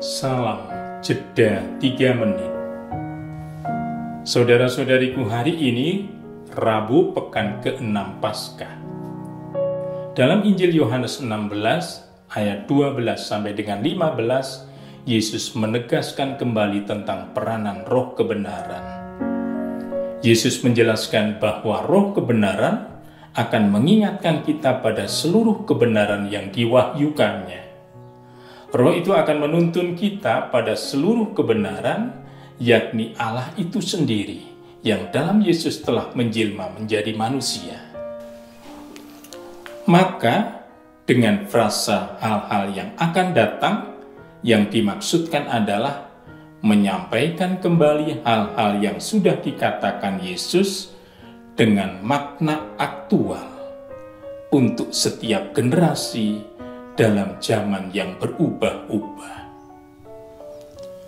Salam jeda 3 menit. Saudara-saudariku hari ini Rabu pekan ke-6 Paskah. Dalam Injil Yohanes 16 ayat 12 sampai dengan 15 Yesus menegaskan kembali tentang peranan roh kebenaran. Yesus menjelaskan bahwa roh kebenaran akan mengingatkan kita pada seluruh kebenaran yang diwahyukannya Roh itu akan menuntun kita pada seluruh kebenaran, yakni Allah itu sendiri yang dalam Yesus telah menjelma menjadi manusia. Maka, dengan frasa hal-hal yang akan datang, yang dimaksudkan adalah menyampaikan kembali hal-hal yang sudah dikatakan Yesus dengan makna aktual untuk setiap generasi dalam zaman yang berubah-ubah.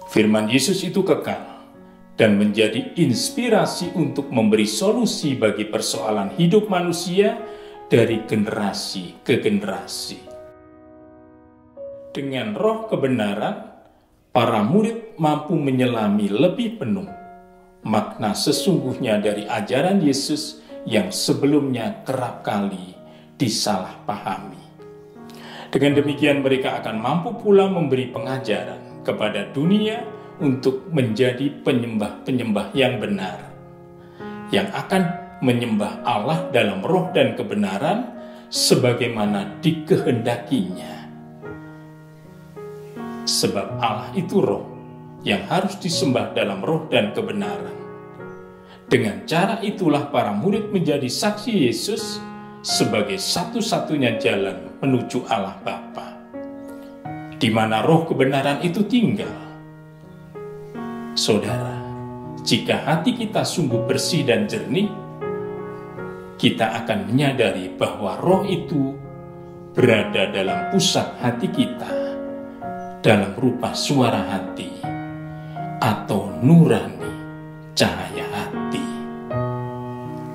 Firman Yesus itu kekal dan menjadi inspirasi untuk memberi solusi bagi persoalan hidup manusia dari generasi ke generasi. Dengan roh kebenaran, para murid mampu menyelami lebih penuh makna sesungguhnya dari ajaran Yesus yang sebelumnya kerap kali disalahpahami. Dengan demikian mereka akan mampu pula memberi pengajaran kepada dunia untuk menjadi penyembah-penyembah yang benar, yang akan menyembah Allah dalam roh dan kebenaran sebagaimana dikehendakinya. Sebab Allah itu roh yang harus disembah dalam roh dan kebenaran. Dengan cara itulah para murid menjadi saksi Yesus sebagai satu-satunya jalan menuju Allah Bapa, di mana roh kebenaran itu tinggal. Saudara, jika hati kita sungguh bersih dan jernih, kita akan menyadari bahwa roh itu berada dalam pusat hati kita, dalam rupa suara hati, atau nurani cahaya.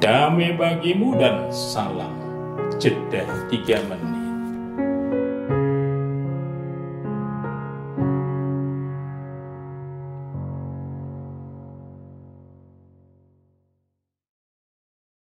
Damai bagimu dan salam jeda tiga menit.